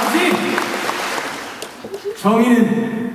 아버지! 정인